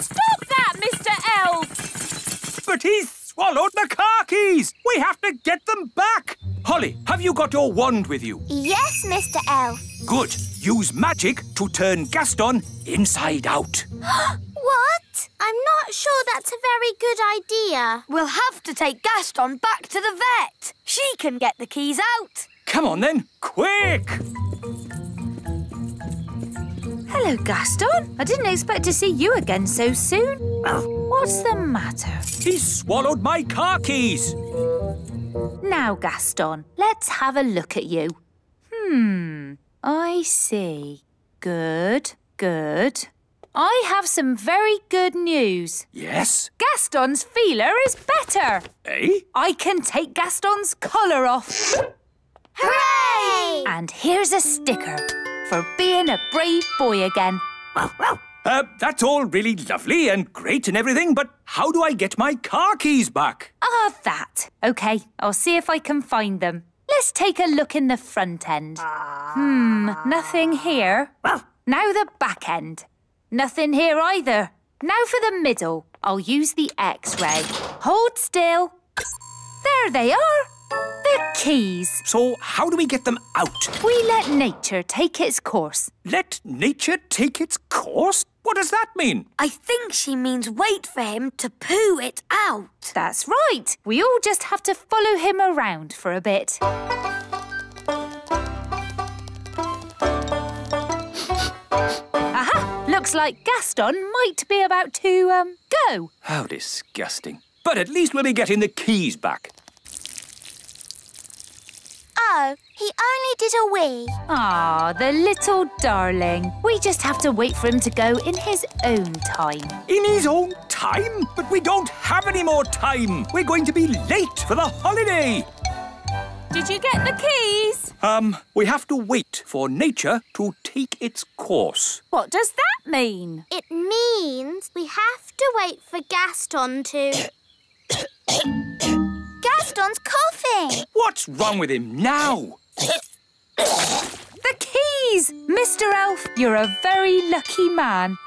S5: Stop that, Mr. Elf.
S6: But he's swallowed the car keys. We have to get them back. Holly, have you got your wand with you?
S2: Yes, Mr. Elf.
S6: Good. Use magic to turn Gaston inside out.
S2: What? I'm not sure that's a very good idea.
S3: We'll have to take Gaston back to the vet. She can get the keys out.
S6: Come on then, quick!
S12: Hello, Gaston. I didn't expect to see you again so soon. What's the matter?
S6: He swallowed my car keys.
S12: Now, Gaston, let's have a look at you. Hmm, I see. Good, good. I have some very good news.
S6: Yes?
S12: Gaston's feeler is better.
S6: Eh?
S12: I can take Gaston's collar off.
S2: Hooray!
S12: And here's a sticker for being a brave boy again.
S6: Uh, that's all really lovely and great and everything, but how do I get my car keys back?
S12: Ah, that. OK, I'll see if I can find them. Let's take a look in the front end. Hmm, nothing here. Now the back end. Nothing here either. Now for the middle. I'll use the X-ray. Hold still. There they are. The keys.
S6: So how do we get them out?
S12: We let nature take its course.
S6: Let nature take its course? What does that mean?
S3: I think she means wait for him to poo it out.
S12: That's right. We all just have to follow him around for a bit. Aha! Looks like Gaston might be about to, um, go.
S6: How disgusting. But at least we'll be getting the keys back.
S2: Oh, he only did a wee.
S12: Ah, the little darling. We just have to wait for him to go in his own time.
S6: In his own time? But we don't have any more time. We're going to be late for the holiday.
S5: Did you get the keys?
S6: Um, we have to wait for nature to take its course.
S5: What does that mean?
S2: It means we have to wait for Gaston to... Gaston's coughing.
S6: What's wrong with him now?
S12: The keys! Mr. Elf, you're a very lucky man.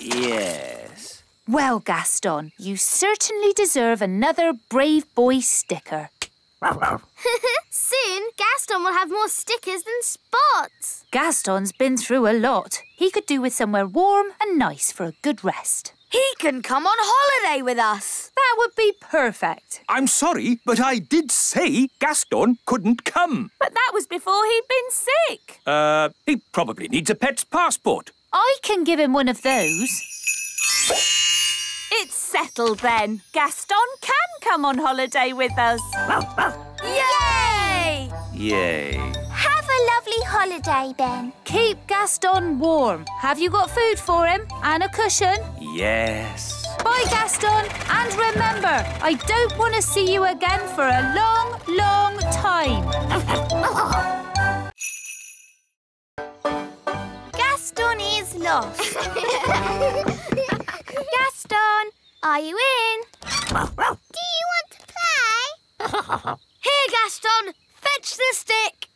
S6: Yes.
S12: Well, Gaston, you certainly deserve another Brave Boy sticker.
S2: Soon, Gaston will have more stickers than spots.
S12: Gaston's been through a lot. He could do with somewhere warm and nice for a good rest.
S3: He can come on holiday with us.
S12: That would be perfect.
S6: I'm sorry, but I did say Gaston couldn't come.
S5: But that was before he'd been sick.
S6: Uh, he probably needs a pet's passport.
S12: I can give him one of those.
S5: It's settled then. Gaston can come on holiday with us.
S3: Yay!
S6: Yay.
S2: Have a lovely holiday, Ben.
S12: Keep Gaston warm. Have you got food for him? And a cushion?
S6: Yes.
S12: Bye, Gaston. And remember, I don't want to see you again for a long, long time.
S2: Gaston is lost. Gaston, are you in? Do you want to play?
S3: Here, Gaston, fetch the stick.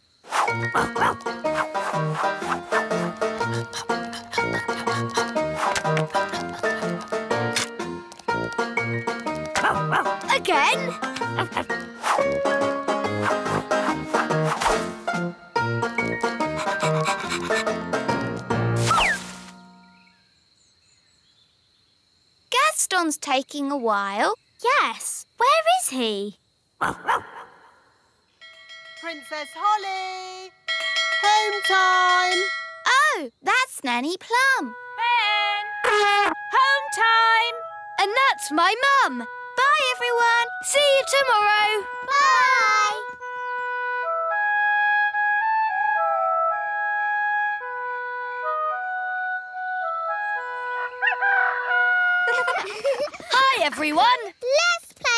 S3: Again.
S2: Gaston's taking a while.
S3: Yes. Where is he?
S11: Princess Holly! Home time!
S2: Oh, that's Nanny Plum.
S5: Ben! Home time!
S3: And that's my mum.
S2: Bye, everyone.
S3: See you tomorrow.
S2: Bye.
S3: Hi, everyone.
S2: Let's play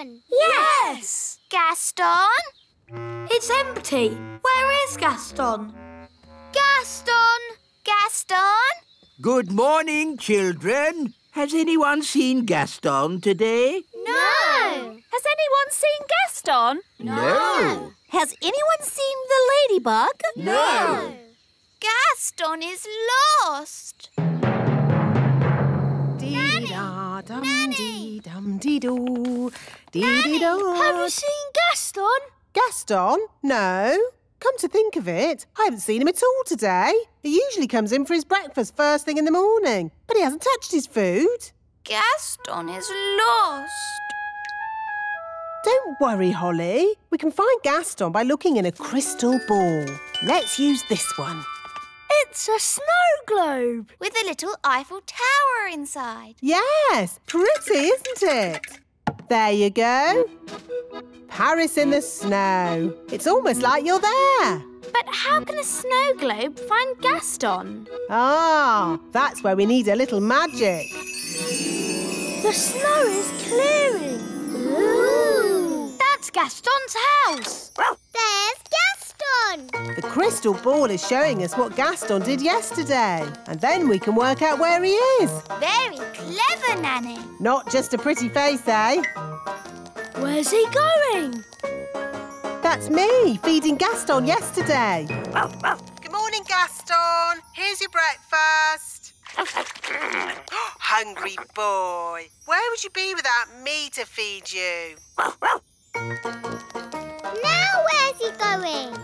S2: with Gaston.
S3: Yes.
S2: Gaston?
S3: It's empty. Where is Gaston?
S2: Gaston? Gaston?
S10: Good morning, children. Has anyone seen Gaston today?
S2: No.
S5: Has anyone seen Gaston?
S10: No.
S9: Has anyone seen the ladybug?
S10: No.
S2: Gaston is lost.
S11: Dee doo. Dee dee do.
S3: Have you seen Gaston?
S11: Gaston? No. Come to think of it, I haven't seen him at all today. He usually comes in for his breakfast first thing in the morning, but he hasn't touched his food.
S2: Gaston is lost.
S11: Don't worry, Holly. We can find Gaston by looking in a crystal ball. Let's use this one.
S3: It's a snow globe.
S2: With a little Eiffel Tower inside.
S11: Yes, pretty, isn't it? There you go. Paris in the snow. It's almost like you're there.
S3: But how can a snow globe find Gaston?
S11: Ah, that's where we need a little magic.
S3: The snow is clearing.
S2: Ooh.
S3: That's Gaston's house.
S2: There's Gaston.
S11: The crystal ball is showing us what Gaston did yesterday. And then we can work out where he is.
S2: Very clever, Nanny.
S11: Not just a pretty face, eh?
S3: Where's he going?
S11: That's me, feeding Gaston yesterday. Good morning, Gaston. Here's your breakfast. Hungry boy. Where would you be without me to feed you?
S2: Now where's he going?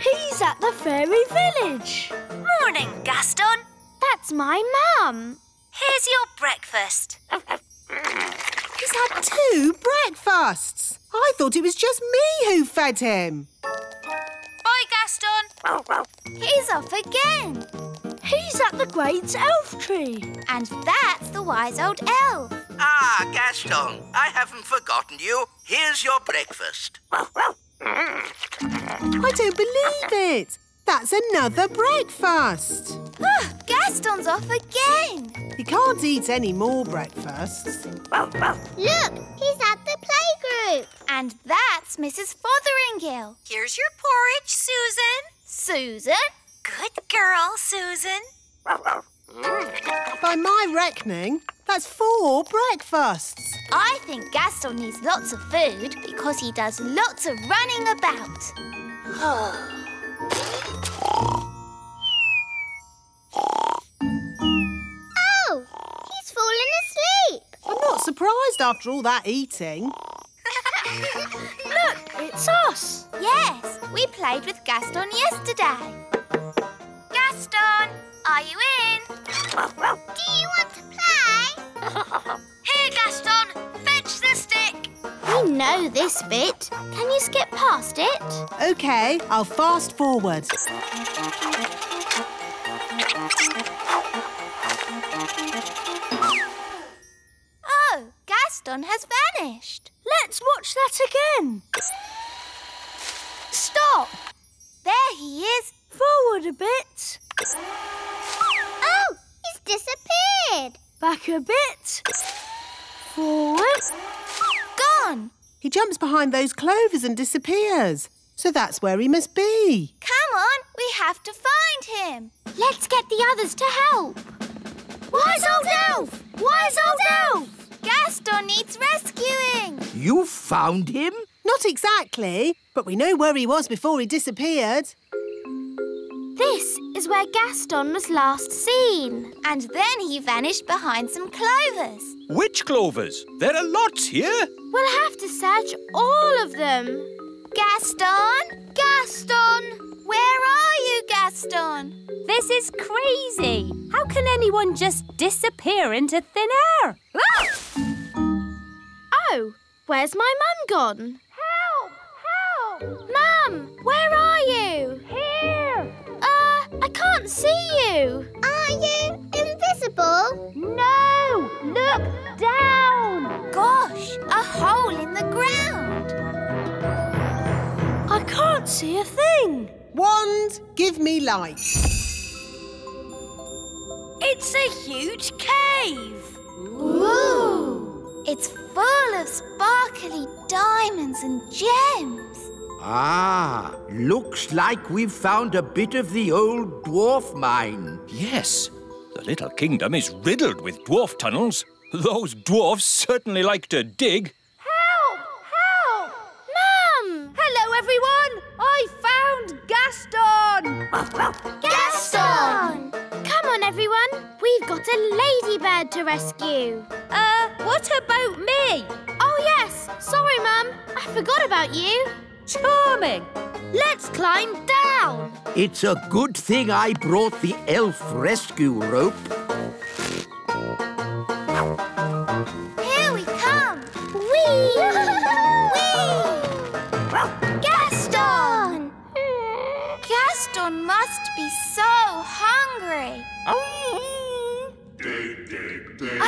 S3: He's at the fairy village.
S12: Morning, Gaston.
S3: That's my mum.
S12: Here's your breakfast.
S11: He's had two breakfasts. I thought it was just me who fed him.
S12: Bye, Gaston.
S2: He's off again.
S3: He's at the great elf tree.
S2: And that's the wise old elf.
S10: Ah, Gaston, I haven't forgotten you. Here's your breakfast.
S11: I don't believe it. That's another breakfast.
S2: Ah, Gaston's off again.
S11: He can't eat any more breakfasts.
S2: Look, he's at the playgroup. And that's Mrs. Fotheringill.
S12: Here's your porridge, Susan.
S2: Susan?
S12: Good girl, Susan.
S11: By my reckoning, that's four breakfasts.
S2: I think Gaston needs lots of food because he does lots of running about. oh, he's fallen asleep.
S11: I'm not surprised after all that eating.
S3: Look, it's us.
S2: Yes, we played with Gaston yesterday. Gaston, are you in? Do you want to play?
S3: Here, Gaston, fetch the stick.
S2: We know this bit. Can you skip past it?
S11: OK, I'll fast forward.
S2: Oh, Gaston has vanished.
S3: Let's watch that again. Stop.
S2: There he is.
S3: Forward a bit.
S2: Oh, he's disappeared.
S3: Back a bit. Forward.
S2: Gone.
S11: He jumps behind those clovers and disappears. So that's where he must be.
S2: Come on, we have to find him. Let's get the others to help.
S3: Wise old elf! Wise old elf!
S2: Gaston needs rescuing.
S10: You found him?
S11: Not exactly, but we know where he was before he disappeared.
S2: This is where Gaston was last seen. And then he vanished behind some clovers.
S6: Which clovers? There are lots here.
S2: We'll have to search all of them. Gaston! Gaston! Where are you, Gaston?
S12: This is crazy. How can anyone just disappear into thin air? Ah!
S2: Oh, where's my mum gone? Help! Help! Mum, where are you? Here! I can't see you. Are you invisible? No! Look down! Gosh, a hole in the ground.
S11: I can't see a thing. Wand, give me light.
S3: It's a huge cave.
S2: Ooh! It's full of sparkly diamonds and gems.
S10: Ah, looks like we've found a bit of the old dwarf mine.
S6: Yes, the little kingdom is riddled with dwarf tunnels. Those dwarfs certainly like to dig.
S2: Help! Help! Mum!
S3: Hello, everyone. I found Gaston.
S2: Gaston! Come on, everyone. We've got a ladybird to rescue.
S3: Uh, what about me?
S2: Oh, yes. Sorry, Mum. I forgot about you.
S3: Charming. Let's climb down.
S10: It's a good thing I brought the elf rescue rope.
S2: Here we come. Whee! Whee!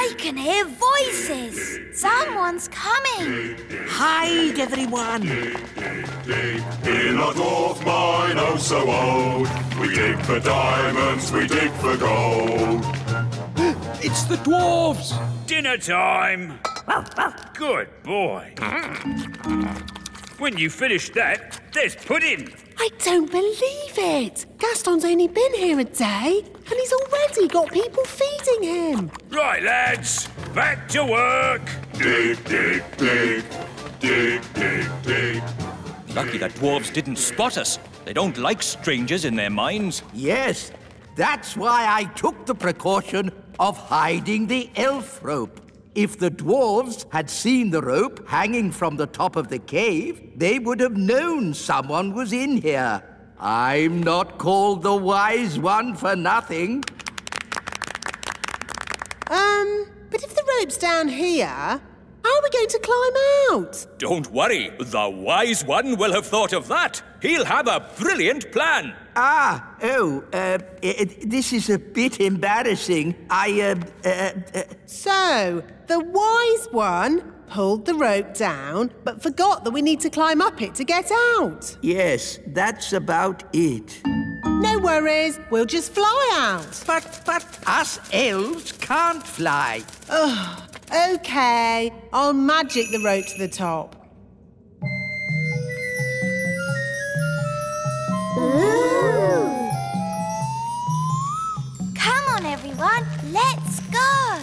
S2: I can hear voices. Someone's coming.
S10: Hide, everyone.
S13: In a dwarf mine oh so old, we dig for diamonds, we dig for gold.
S6: It's the dwarves!
S14: Dinner time! Good boy. When you finish that, there's pudding.
S11: I don't believe it. Gaston's only been here a day and he's already got people feeding him.
S14: Right, lads, back to work.
S13: Dig, dig, dig, dig, dig, dig.
S6: Lucky that dwarves didn't spot us. They don't like strangers in their mines.
S10: Yes, that's why I took the precaution of hiding the elf rope. If the dwarves had seen the rope hanging from the top of the cave, they would have known someone was in here. I'm not called the wise one for nothing.
S11: Um, but if the rope's down here, how are we going to climb out?
S6: Don't worry, the wise one will have thought of that. He'll have a brilliant plan.
S10: Ah, oh, uh, it, this is a bit embarrassing. I, uh, uh, uh,
S11: So, the wise one pulled the rope down, but forgot that we need to climb up it to get out.
S10: yes, that's about it.
S11: No worries, we'll just fly out.
S10: But, but us elves can't fly.
S11: Ugh, okay, I'll magic the rope to the top.
S2: Ooh. Come on, everyone. Let's go.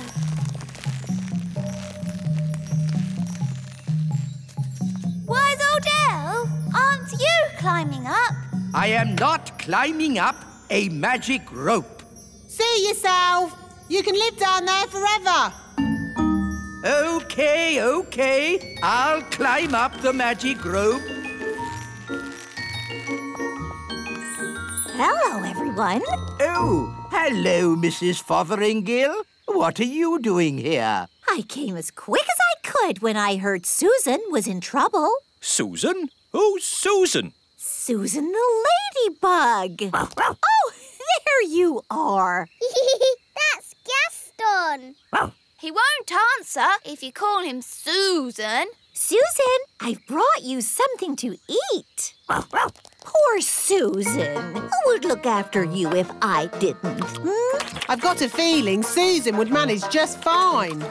S2: Wise old elf, aren't you climbing up?
S10: I am not climbing up a magic rope.
S11: See yourself. You can live down there forever.
S10: Okay, okay. I'll climb up the magic rope.
S9: Hello, everyone.
S10: Oh, hello, Mrs. Fotheringill. What are you doing here?
S9: I came as quick as I could when I heard Susan was in trouble.
S6: Susan? Who's Susan?
S9: Susan the ladybug. oh, there you are.
S2: That's Gaston. He won't answer if you call him Susan.
S9: Susan, I've brought you something to eat. Poor Susan. Who would look after you if I didn't? Hmm?
S11: I've got a feeling Susan would manage just fine.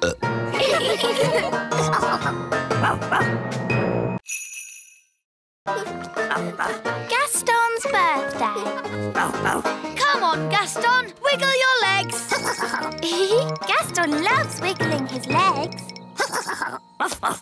S2: Gaston's birthday.
S3: Come on, Gaston, wiggle your legs.
S2: Gaston loves wiggling his legs.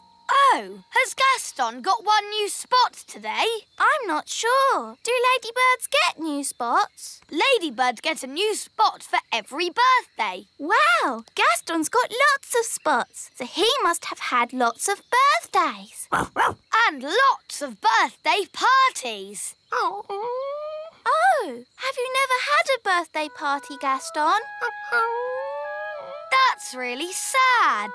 S3: Oh, has Gaston got one new spot today?
S2: I'm not sure. Do ladybirds get new spots?
S3: Ladybirds get a new spot for every birthday.
S2: Wow, Gaston's got lots of spots, so he must have had lots of birthdays.
S3: And lots of birthday parties.
S2: Oh. Oh, have you never had a birthday party, Gaston?
S3: That's really sad.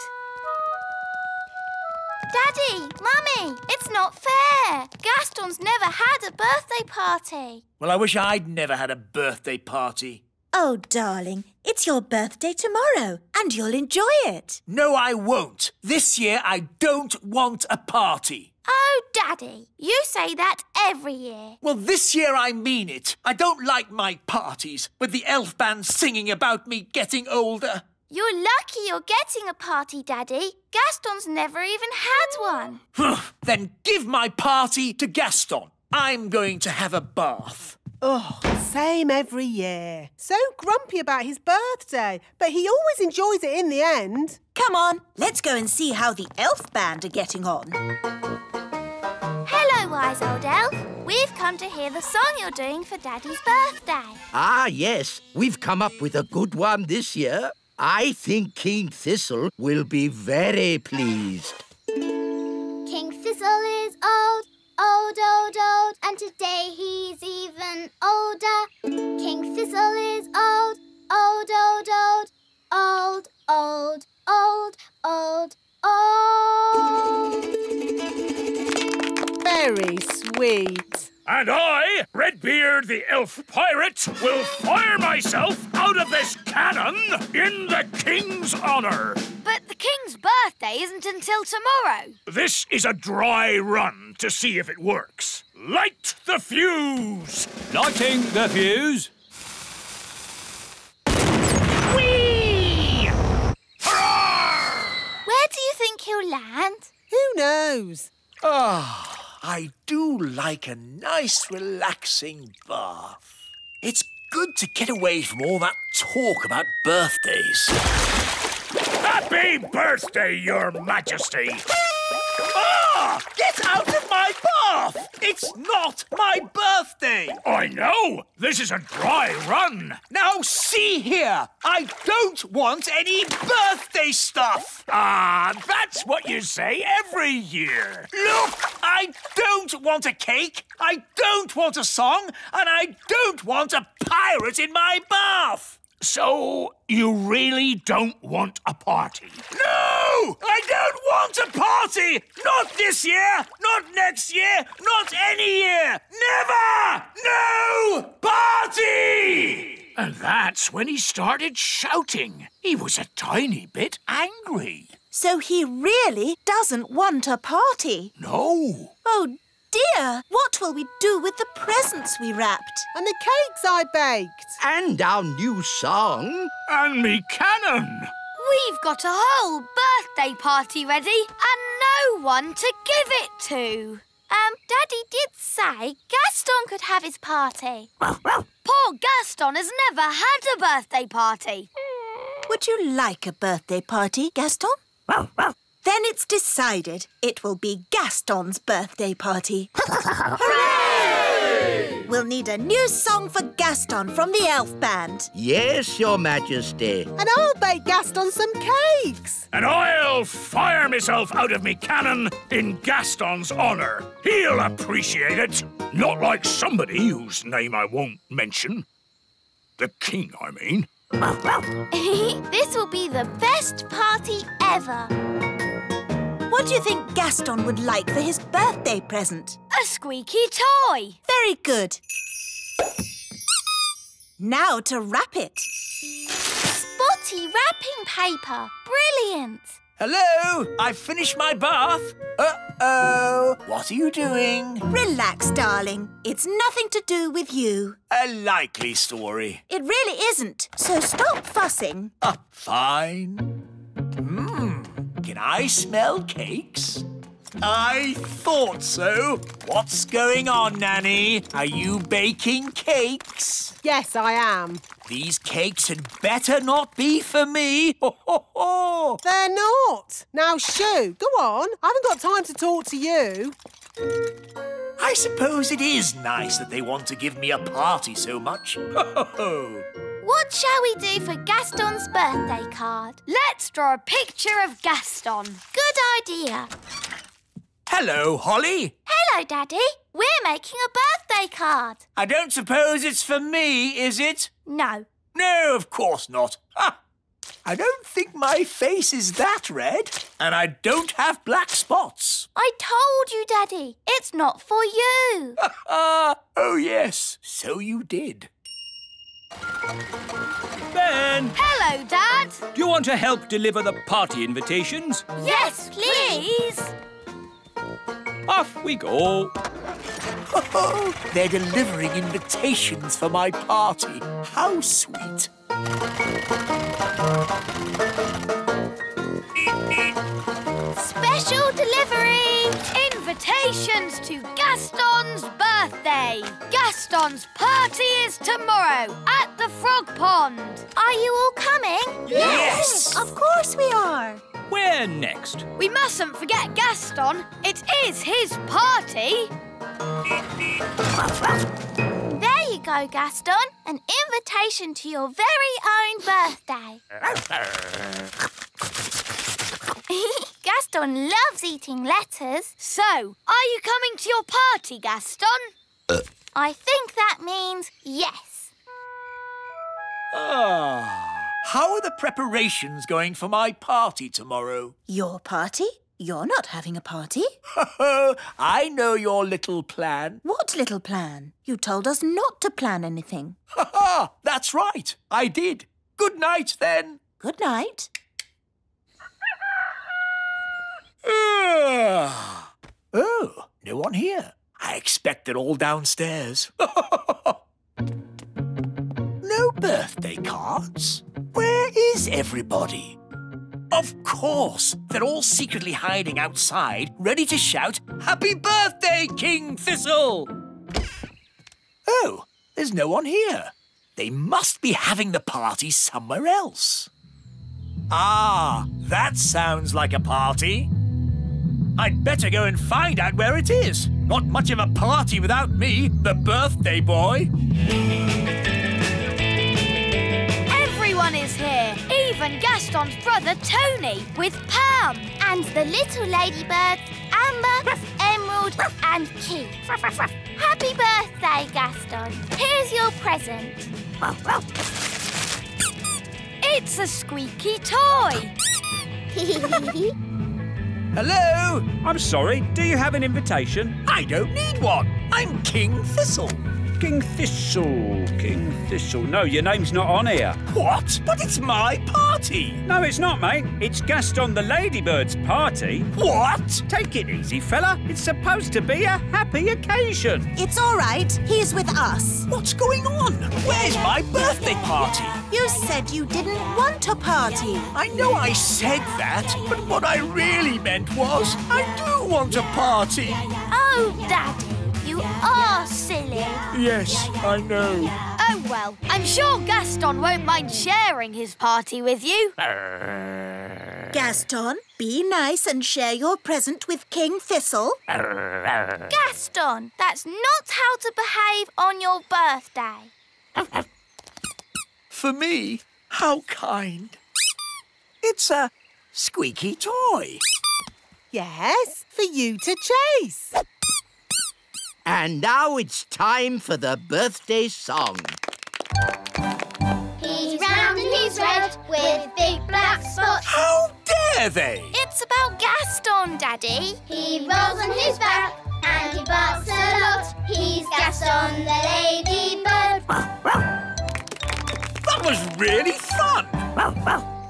S2: Daddy, Mummy, it's not fair. Gaston's never had a birthday party.
S4: Well, I wish I'd never had a birthday party.
S9: Oh, darling, it's your birthday tomorrow, and you'll enjoy it.
S4: No, I won't. This year I don't want a party.
S2: Oh, Daddy, you say that every year.
S4: Well, this year I mean it. I don't like my parties with the elf band singing about me getting older.
S2: You're lucky you're getting a party, Daddy. Gaston's never even had one.
S4: then give my party to Gaston. I'm going to have a bath.
S11: Oh, same every year. So grumpy about his birthday, but he always enjoys it in the end.
S9: Come on, let's go and see how the elf band are getting on.
S2: Hello, wise old elf. We've come to hear the song you're doing for Daddy's birthday.
S10: Ah, yes. We've come up with a good one this year. I think King Thistle will be very pleased.
S2: King Thistle is old, old, old, old, and today he's even older. King Thistle is old, old, old, old, old, old, old, old, old.
S11: Very sweet.
S14: And I, Redbeard the Elf Pirate, will fire myself out of this cannon in the King's honour.
S3: But the King's birthday isn't until tomorrow.
S14: This is a dry run to see if it works. Light the fuse!
S6: Lighting the fuse.
S14: Whee!
S2: Where do you think he'll land?
S11: Who knows?
S4: Ah. I do like a nice, relaxing bath. It's good to get away from all that talk about birthdays.
S14: Happy birthday, Your Majesty!
S4: Ah! Get out of! It's not my birthday!
S14: I know! This is a dry run!
S4: Now, see here! I don't want any birthday stuff!
S14: Ah, that's what you say every year!
S4: Look! I don't want a cake, I don't want a song, and I don't want a pirate in my bath!
S14: So, you really don't want a party?
S4: No! I don't want a party! Not this year! Not next year! Not any year! Never! No! Party!
S14: And that's when he started shouting. He was a tiny bit angry.
S9: So he really doesn't want a party?
S14: No.
S9: Oh, dear! What will we do with the presents we wrapped?
S11: And the cakes I baked.
S10: And our new song.
S14: And me cannon.
S3: We've got a whole birthday party ready and no one to give it to.
S2: Um, Daddy did say Gaston could have his party.
S3: Poor Gaston has never had a birthday party.
S9: Would you like a birthday party, Gaston? Then it's decided. It will be Gaston's birthday party. Hooray! We'll need a new song for Gaston from the Elf Band.
S10: Yes, Your Majesty.
S11: And I'll bake Gaston some cakes.
S14: And I'll fire myself out of me cannon in Gaston's honour. He'll appreciate it. Not like somebody whose name I won't mention. The king, I mean.
S2: this will be the best party ever.
S9: What do you think Gaston would like for his birthday present?
S3: A squeaky toy.
S9: Very good. Now to wrap it.
S2: Spotty wrapping paper. Brilliant.
S4: Hello, I've finished my bath. Uh-oh, what are you doing?
S9: Relax, darling. It's nothing to do with you.
S4: A likely story.
S9: It really isn't, so stop fussing.
S4: Ah, fine. Mmm, can I smell cakes? I thought so. What's going on, Nanny? Are you baking cakes?
S11: Yes, I am.
S4: These cakes had better not be for me. Ho, ho, ho.
S11: They're not. Now, Shoo, go on. I haven't got time to talk to you.
S4: I suppose it is nice that they want to give me a party so much. Ho, ho, ho.
S2: What shall we do for Gaston's birthday card?
S3: Let's draw a picture of Gaston.
S2: Good idea.
S4: Hello, Holly.
S2: Hello, Daddy. We're making a birthday card.
S4: I don't suppose it's for me, is it?
S2: No.
S4: No, of course not. Ha! I don't think my face is that red, and I don't have black spots.
S2: I told you, Daddy. It's not for you.
S4: Ah, oh yes, so you did.
S6: Ben,
S3: Hello, Dad.
S6: do you want to help deliver the party invitations?
S3: Yes, please.
S6: Off we go.
S4: They're delivering invitations for my party. How sweet.
S2: Special delivery.
S3: Invitations to Gaston's birthday. Gaston's party is tomorrow at the Frog Pond.
S2: Are you all coming?
S4: Yes!
S9: Of course we are.
S6: Where next?
S3: We mustn't forget Gaston. It is his party.
S2: There you go, Gaston. An invitation to your very own birthday. Gaston loves eating letters.
S3: So, are you coming to your party, Gaston?
S2: I think that means yes.
S4: Ah. How are the preparations going for my party tomorrow?
S9: Your party? You're not having a party.
S4: I know your little plan.
S9: What little plan? You told us not to plan anything.
S4: Ha ha! That's right. I did. Good night, then.
S9: Good night.
S4: Ah. oh, no one here. I expect they're all downstairs. no birthday cards? Where is everybody? Of course, they're all secretly hiding outside, ready to shout, Happy birthday, King Thistle! Oh, there's no one here. They must be having the party somewhere else. Ah, that sounds like a party. I'd better go and find out where it is. Not much of a party without me, the birthday boy.
S3: Everyone is here, even Gaston's brother Tony with Pam.
S2: And the little ladybirds, Amber, Emerald, and Keith. Happy birthday, Gaston. Here's your present.
S3: It's a squeaky toy.
S4: Hello?
S6: I'm sorry, do you have an invitation?
S4: I don't need one. I'm King Thistle.
S6: King Thistle, King Thistle. No, your name's not on here.
S4: What? But it's my party.
S6: No, it's not, mate. It's Gaston the Ladybird's party.
S4: What?
S6: Take it easy, fella. It's supposed to be a happy occasion.
S9: It's all right. He's with us.
S4: What's going on? Where's my birthday party?
S9: You said you didn't want a party.
S4: I know I said that, but what I really meant was I do want a party.
S2: Oh, Daddy, you are.
S4: Yes, I know.
S3: Oh well, I'm sure Gaston won't mind sharing his party with you.
S9: Gaston, be nice and share your present with King Thistle.
S2: Gaston, that's not how to behave on your birthday.
S4: For me, how kind. It's a squeaky toy.
S11: Yes, for you to chase.
S10: And now it's time for the birthday song.
S2: He's round and he's red with big black spots.
S4: How dare they?
S2: It's about Gaston, Daddy.
S8: He rolls on his back and he barks a lot. He's Gaston the ladybird.
S4: That was really fun.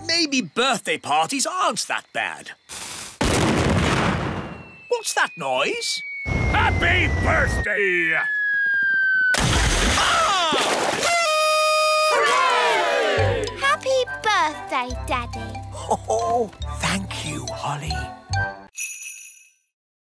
S4: Maybe birthday parties aren't that bad. What's that noise?
S14: Happy birthday!
S2: Happy birthday, Daddy.
S4: Oh, thank you, Holly.